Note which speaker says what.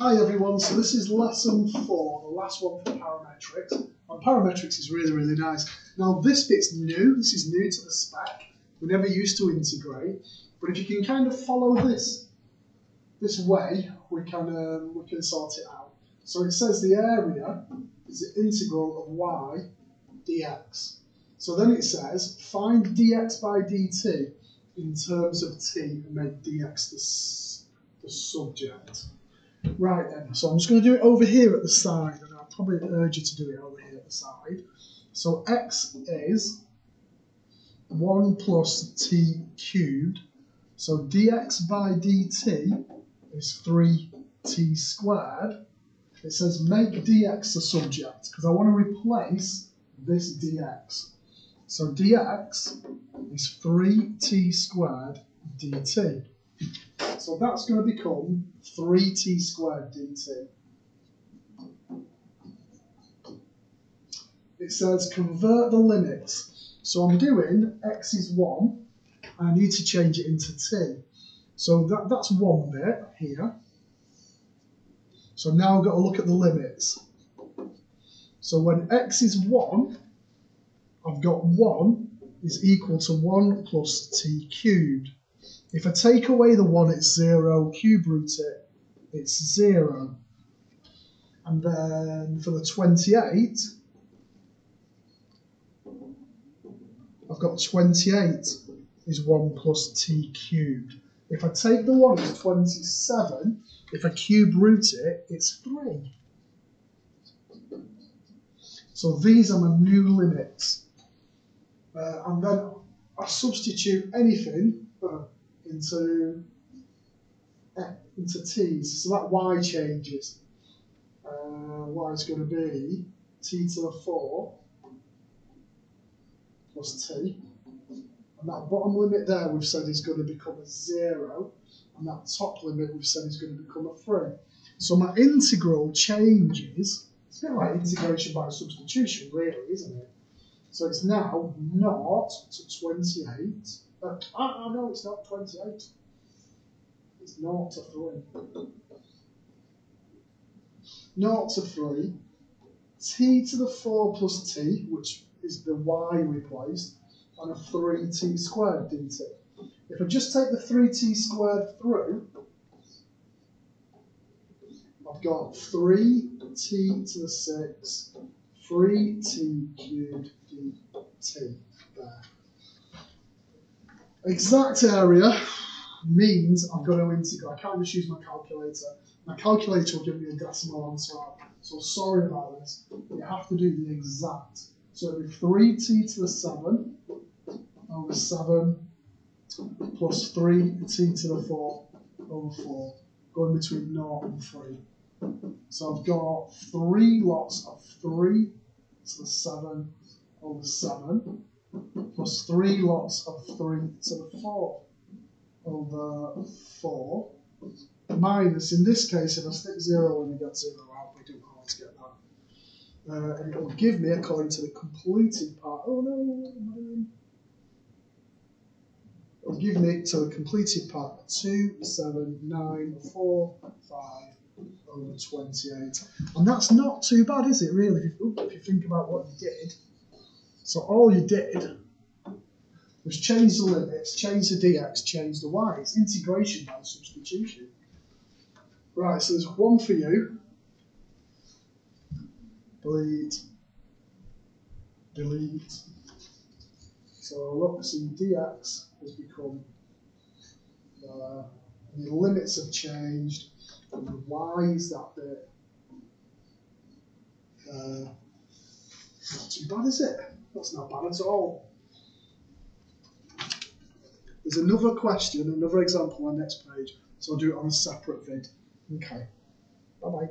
Speaker 1: Hi everyone, so this is lesson four, the last one for parametrics. And parametrics is really, really nice. Now this bit's new, this is new to the spec. We never used to integrate, but if you can kind of follow this this way, we can um, we can sort it out. So it says the area is the integral of y dx. So then it says find dx by dt in terms of t and make dx the, the subject. Right then, so I'm just going to do it over here at the side, and I'll probably urge you to do it over here at the side. So x is 1 plus t cubed. So dx by dt is 3t squared. It says make dx the subject, because I want to replace this dx. So dx is 3t squared dt. So that's going to become 3t squared dt. It says convert the limits. So I'm doing x is 1, I need to change it into t. So that, that's one bit here. So now I've got to look at the limits. So when x is 1, I've got 1 is equal to 1 plus t cubed. If I take away the 1, it's 0. Cube root it, it's 0. And then for the 28, I've got 28 is 1 plus t cubed. If I take the 1, it's 27. If I cube root it, it's 3. So these are my new limits. Uh, and then I substitute anything uh, into uh, into t's. So that y changes. Uh, y is going to be t to the 4 plus t. And that bottom limit there we've said is going to become a 0. And that top limit we've said is going to become a 3. So my integral changes. It's a bit like integration by substitution, really, isn't it? So it's now not to 28. Uh, ah, no, it's not 28. It's not to 3. Not to 3. t to the 4 plus t, which is the y replaced, and a 3t squared dt. If I just take the 3t squared through, I've got 3t to the 6, 3t cubed dt there. Exact area means I've got to integrate. I can't just use my calculator. My calculator will give me a decimal answer. So sorry about this. You have to do the exact. So it'll be 3t to the 7 over 7 plus 3t to the 4 over 4, going between 0 and 3. So I've got 3 lots of 3 to the 7 over 7, plus 3 lots of 3 to the 4 over 4, minus, in this case, if I stick 0 when you get 0 out, we don't know how to get that. Uh, and it will give me, according to the completed part, oh no, what am I doing? It'll give me to the completed part 2, 7, 9, 4, 5 over 28. And that's not too bad, is it, really, if you, if you think about what you did? So all you did was change the limits, change the dx, change the y. It's integration by substitution. Right, so there's one for you. Delete. Delete. So look, see dx has become, uh, the limits have changed, and the y is that bit. Uh, not too bad, is it? That's not bad at all. There's another question, another example on the next page, so I'll do it on a separate vid. Okay. Bye bye.